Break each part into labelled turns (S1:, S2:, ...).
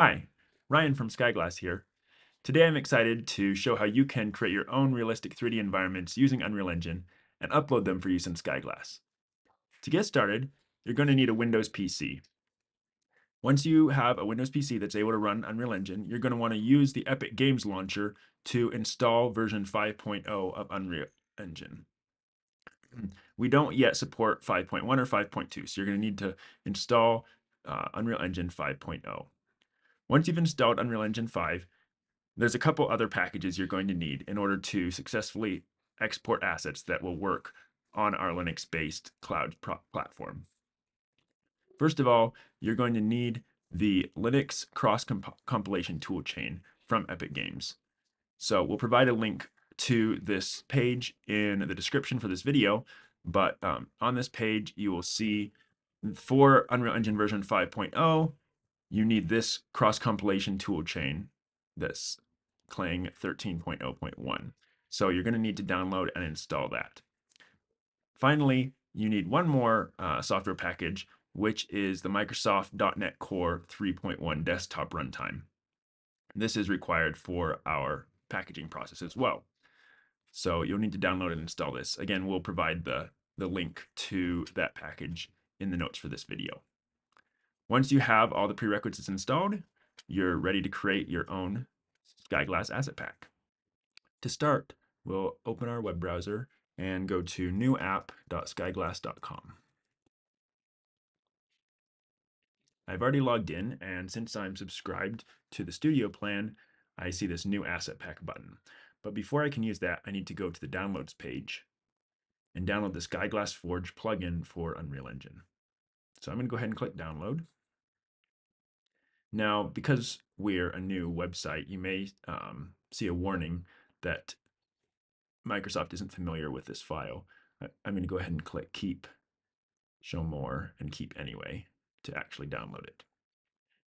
S1: Hi, Ryan from Skyglass here. Today I'm excited to show how you can create your own realistic 3D environments using Unreal Engine and upload them for use in Skyglass. To get started, you're going to need a Windows PC. Once you have a Windows PC that's able to run Unreal Engine, you're going to want to use the Epic Games Launcher to install version 5.0 of Unreal Engine. We don't yet support 5.1 or 5.2, so you're going to need to install uh, Unreal Engine 5.0. Once you've installed Unreal Engine 5, there's a couple other packages you're going to need in order to successfully export assets that will work on our Linux-based cloud platform. First of all, you're going to need the Linux cross-compilation toolchain from Epic Games. So we'll provide a link to this page in the description for this video, but um, on this page you will see for Unreal Engine version 5.0, you need this cross compilation tool chain, this Clang 13.0.1. So you're going to need to download and install that. Finally, you need one more uh, software package, which is the Microsoft .NET Core 3.1 desktop runtime. This is required for our packaging process as well. So you'll need to download and install this. Again, we'll provide the, the link to that package in the notes for this video. Once you have all the prerequisites installed, you're ready to create your own Skyglass asset pack. To start, we'll open our web browser and go to newapp.skyglass.com. I've already logged in, and since I'm subscribed to the studio plan, I see this new asset pack button. But before I can use that, I need to go to the downloads page and download the Skyglass Forge plugin for Unreal Engine. So I'm going to go ahead and click download. Now, because we're a new website, you may um, see a warning that Microsoft isn't familiar with this file. I'm going to go ahead and click Keep, Show More, and Keep Anyway to actually download it.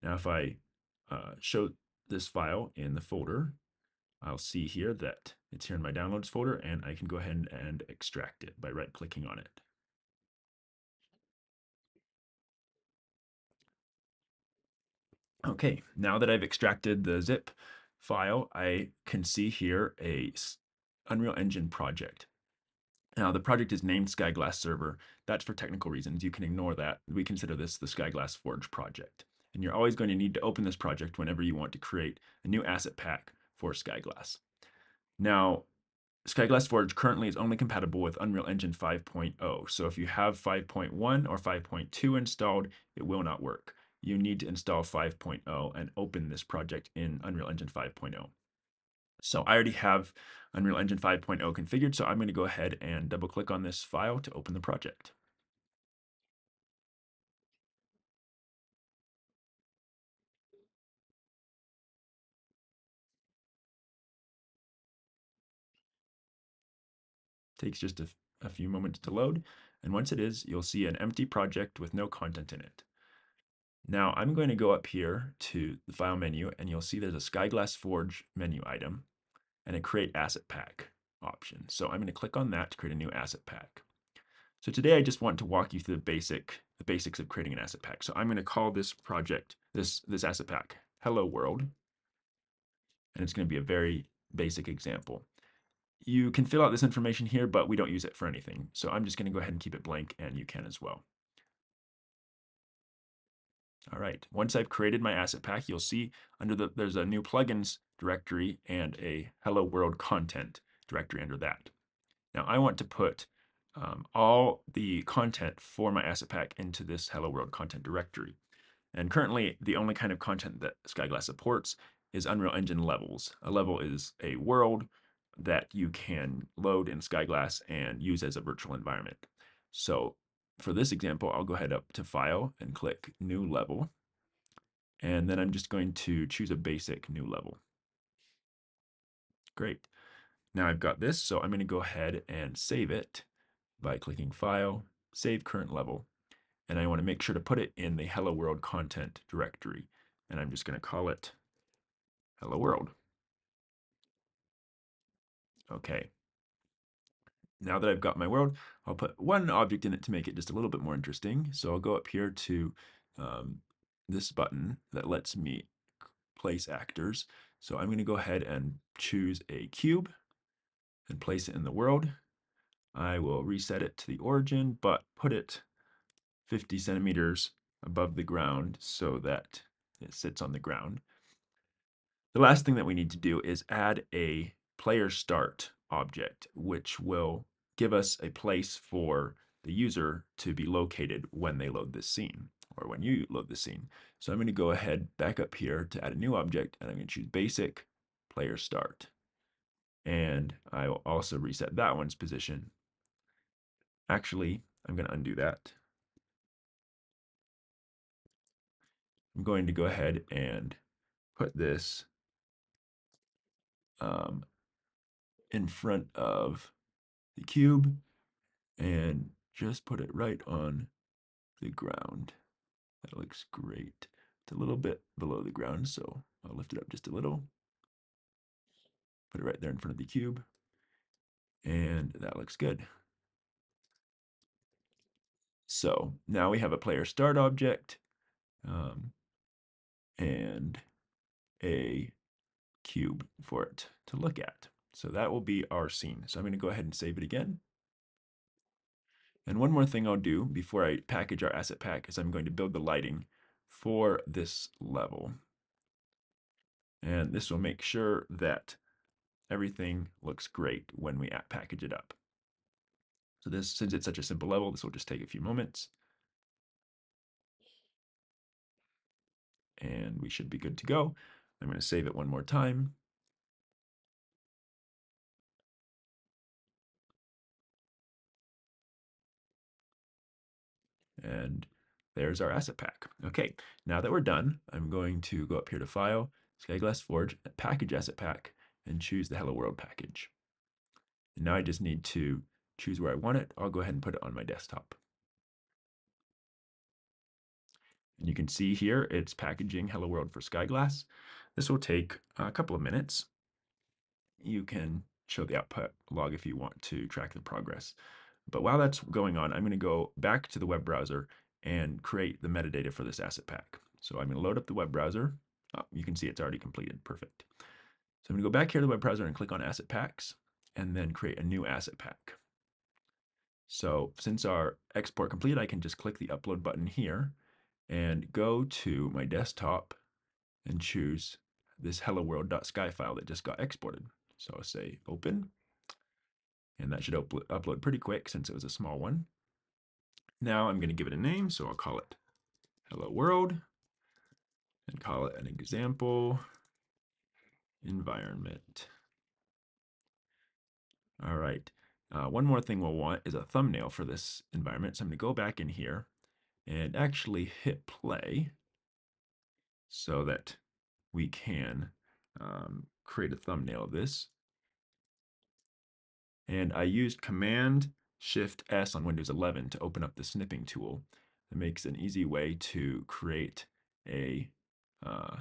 S1: Now, if I uh, show this file in the folder, I'll see here that it's here in my Downloads folder, and I can go ahead and extract it by right-clicking on it. Okay, now that I've extracted the zip file, I can see here a Unreal Engine project. Now the project is named Skyglass Server. That's for technical reasons. You can ignore that. We consider this the Skyglass Forge project. And you're always going to need to open this project whenever you want to create a new asset pack for Skyglass. Now, Skyglass Forge currently is only compatible with Unreal Engine 5.0. So if you have 5.1 or 5.2 installed, it will not work you need to install 5.0 and open this project in Unreal Engine 5.0. So I already have Unreal Engine 5.0 configured, so I'm going to go ahead and double click on this file to open the project. Takes just a, a few moments to load, and once it is, you'll see an empty project with no content in it. Now I'm going to go up here to the file menu and you'll see there's a Skyglass Forge menu item and a create asset pack option. So I'm going to click on that to create a new asset pack. So today I just want to walk you through the basic the basics of creating an asset pack. So I'm going to call this project this this asset pack Hello World. And it's going to be a very basic example. You can fill out this information here, but we don't use it for anything. So I'm just going to go ahead and keep it blank and you can as well. All right, once I've created my asset pack, you'll see under the, there's a new plugins directory and a hello world content directory under that. Now I want to put um, all the content for my asset pack into this hello world content directory. And currently the only kind of content that Skyglass supports is Unreal Engine levels. A level is a world that you can load in Skyglass and use as a virtual environment. So for this example, I'll go ahead up to File and click New Level. And then I'm just going to choose a basic new level. Great. Now I've got this, so I'm going to go ahead and save it by clicking File, Save Current Level. And I want to make sure to put it in the Hello World content directory. And I'm just going to call it Hello World. Okay. Now that I've got my world, I'll put one object in it to make it just a little bit more interesting. So I'll go up here to um, this button that lets me place actors. So I'm going to go ahead and choose a cube and place it in the world. I will reset it to the origin, but put it 50 centimeters above the ground so that it sits on the ground. The last thing that we need to do is add a player start object, which will give us a place for the user to be located when they load this scene or when you load the scene. So I'm going to go ahead back up here to add a new object and I'm going to choose basic player start. And I will also reset that one's position. Actually, I'm going to undo that. I'm going to go ahead and put this um, in front of the cube and just put it right on the ground. That looks great. It's a little bit below the ground, so I'll lift it up just a little. Put it right there in front of the cube. And that looks good. So now we have a player start object um, and a cube for it to look at. So that will be our scene. So I'm going to go ahead and save it again. And one more thing I'll do before I package our asset pack is I'm going to build the lighting for this level. And this will make sure that everything looks great when we package it up. So this, since it's such a simple level, this will just take a few moments. And we should be good to go. I'm going to save it one more time. And there's our asset pack. Okay, now that we're done, I'm going to go up here to File, Skyglass Forge, Package Asset Pack, and choose the Hello World package. And now I just need to choose where I want it. I'll go ahead and put it on my desktop. And you can see here it's packaging Hello World for Skyglass. This will take a couple of minutes. You can show the output log if you want to track the progress. But while that's going on, I'm going to go back to the web browser and create the metadata for this asset pack. So I'm going to load up the web browser. Oh, you can see it's already completed. Perfect. So I'm going to go back here to the web browser and click on asset packs and then create a new asset pack. So since our export complete, I can just click the upload button here and go to my desktop and choose this hello world.sky file that just got exported. So I'll say open and that should up upload pretty quick since it was a small one. Now I'm going to give it a name, so I'll call it Hello World and call it an example environment. All right. Uh, one more thing we'll want is a thumbnail for this environment. So I'm going to go back in here and actually hit play so that we can um, create a thumbnail of this. And I used Command Shift S on Windows 11 to open up the snipping tool. That makes an easy way to create a uh,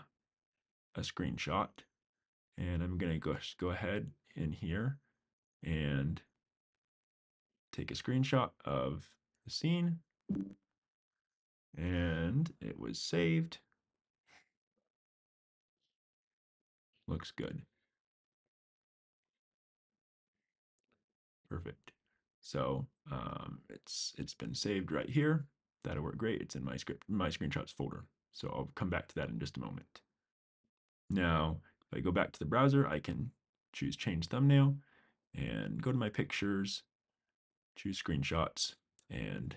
S1: a screenshot. And I'm going to go, go ahead in here and take a screenshot of the scene. And it was saved. Looks good. Perfect. So um, it's it's been saved right here. That'll work great. It's in my script, my screenshots folder. So I'll come back to that in just a moment. Now, if I go back to the browser, I can choose change thumbnail and go to my pictures, choose screenshots, and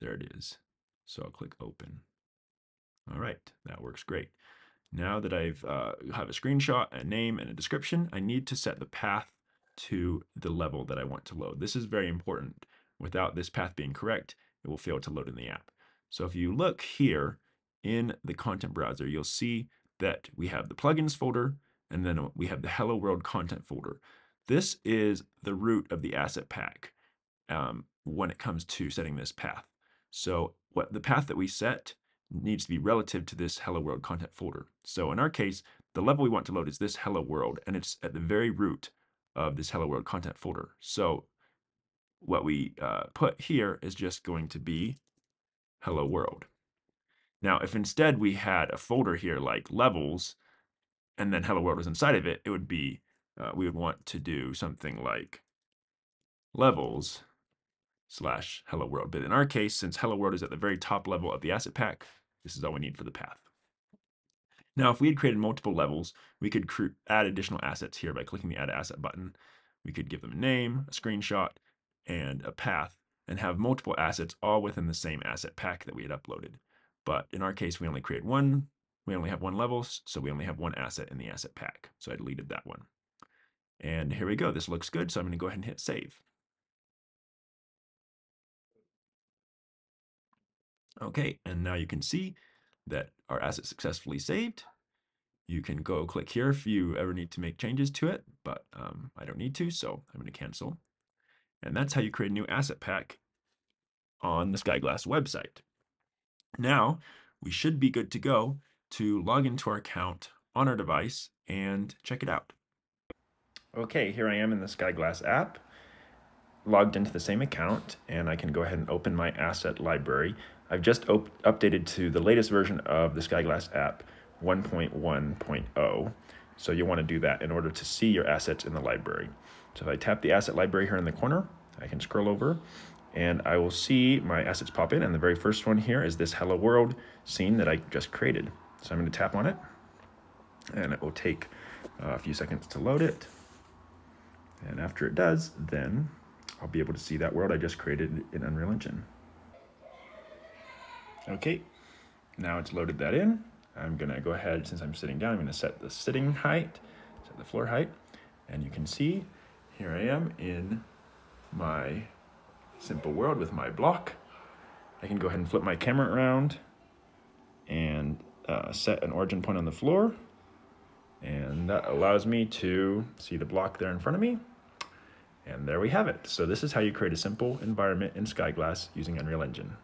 S1: there it is. So I'll click open. All right, that works great. Now that I've uh, have a screenshot, a name, and a description, I need to set the path to the level that I want to load. This is very important. Without this path being correct, it will fail to load in the app. So if you look here in the content browser, you'll see that we have the plugins folder, and then we have the Hello World content folder. This is the root of the asset pack um, when it comes to setting this path. So what the path that we set needs to be relative to this Hello World content folder. So in our case, the level we want to load is this Hello World, and it's at the very root of this Hello World content folder. So what we uh, put here is just going to be Hello World. Now, if instead we had a folder here like levels, and then Hello World was inside of it, it would be, uh, we would want to do something like levels slash hello world. But in our case, since hello world is at the very top level of the asset pack, this is all we need for the path. Now, if we had created multiple levels, we could add additional assets here by clicking the add asset button. We could give them a name, a screenshot, and a path, and have multiple assets all within the same asset pack that we had uploaded. But in our case, we only create one, we only have one level, so we only have one asset in the asset pack. So I deleted that one. And here we go. This looks good, so I'm going to go ahead and hit save. Okay, and now you can see that our asset successfully saved. You can go click here if you ever need to make changes to it, but um, I don't need to, so I'm going to cancel. And that's how you create a new asset pack on the Skyglass website. Now, we should be good to go to log into our account on our device and check it out. Okay, here I am in the Skyglass app, logged into the same account, and I can go ahead and open my asset library. I've just updated to the latest version of the Skyglass app, 1.1.0. So you'll want to do that in order to see your assets in the library. So if I tap the asset library here in the corner, I can scroll over and I will see my assets pop in. And the very first one here is this Hello World scene that I just created. So I'm going to tap on it and it will take uh, a few seconds to load it. And after it does, then I'll be able to see that world I just created in Unreal Engine. Okay, now it's loaded that in. I'm gonna go ahead, since I'm sitting down, I'm gonna set the sitting height, set the floor height, and you can see here I am in my simple world with my block. I can go ahead and flip my camera around and uh, set an origin point on the floor. And that allows me to see the block there in front of me. And there we have it. So this is how you create a simple environment in Skyglass using Unreal Engine.